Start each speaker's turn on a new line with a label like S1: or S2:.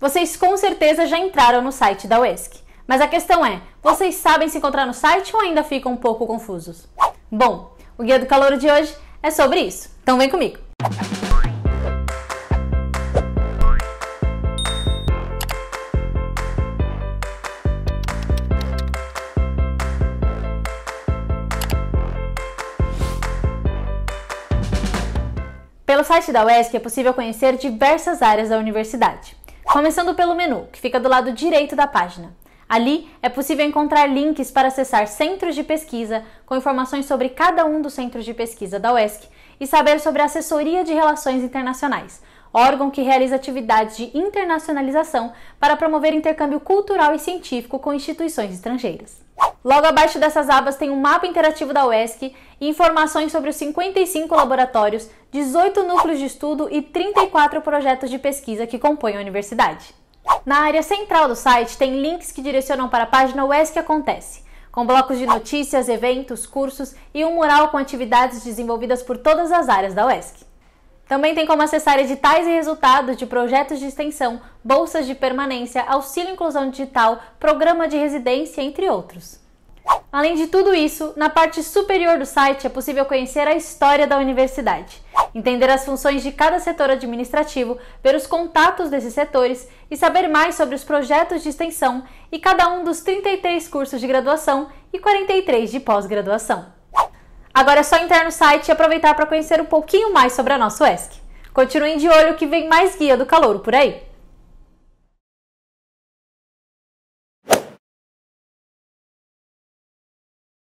S1: Vocês com certeza já entraram no site da UESC. Mas a questão é, vocês sabem se encontrar no site ou ainda ficam um pouco confusos? Bom, o Guia do Calor de hoje é sobre isso. Então vem comigo! Pelo site da UESC é possível conhecer diversas áreas da universidade. Começando pelo menu, que fica do lado direito da página. Ali é possível encontrar links para acessar centros de pesquisa com informações sobre cada um dos centros de pesquisa da UESC e saber sobre a Assessoria de Relações Internacionais, órgão que realiza atividades de internacionalização para promover intercâmbio cultural e científico com instituições estrangeiras. Logo abaixo dessas abas tem um mapa interativo da UESC e informações sobre os 55 laboratórios, 18 núcleos de estudo e 34 projetos de pesquisa que compõem a universidade. Na área central do site tem links que direcionam para a página UESC Acontece, com blocos de notícias, eventos, cursos e um mural com atividades desenvolvidas por todas as áreas da UESC. Também tem como acessar editais e resultados de projetos de extensão, bolsas de permanência, auxílio inclusão digital, programa de residência, entre outros. Além de tudo isso, na parte superior do site é possível conhecer a história da universidade, entender as funções de cada setor administrativo, ver os contatos desses setores e saber mais sobre os projetos de extensão e cada um dos 33 cursos de graduação e 43 de pós-graduação. Agora é só entrar no site e aproveitar para conhecer um pouquinho mais sobre a nossa UESC. Continuem de olho que vem mais guia do calor por aí.